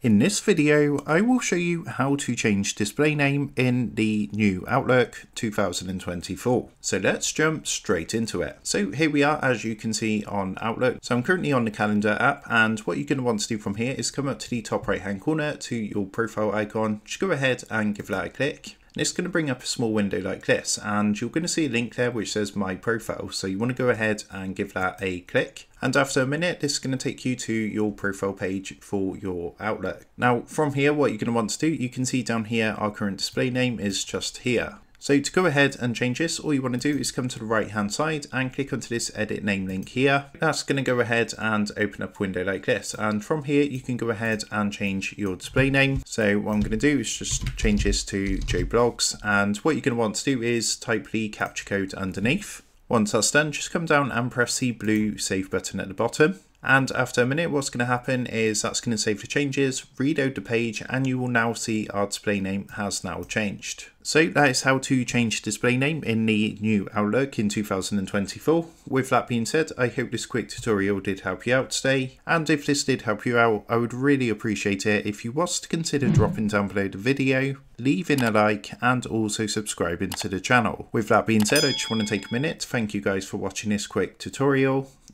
In this video, I will show you how to change display name in the new Outlook 2024. So let's jump straight into it. So here we are, as you can see on Outlook. So I'm currently on the calendar app and what you're going to want to do from here is come up to the top right hand corner to your profile icon. Just go ahead and give that a click. And it's going to bring up a small window like this and you're going to see a link there which says my profile. So you want to go ahead and give that a click. And after a minute, this is going to take you to your profile page for your Outlook. Now from here, what you're going to want to do, you can see down here, our current display name is just here. So to go ahead and change this, all you want to do is come to the right hand side and click onto this edit name link here. That's going to go ahead and open up a window like this. And from here, you can go ahead and change your display name. So what I'm going to do is just change this to Joe Bloggs. And what you're going to want to do is type the CAPTCHA code underneath. Once that's done, just come down and press the blue save button at the bottom. And after a minute, what's going to happen is that's going to save the changes, reload the page, and you will now see our display name has now changed. So that is how to change display name in the new Outlook in 2024. With that being said, I hope this quick tutorial did help you out today. And if this did help you out, I would really appreciate it if you was to consider dropping down below the video, leaving a like, and also subscribing to the channel. With that being said, I just want to take a minute to thank you guys for watching this quick tutorial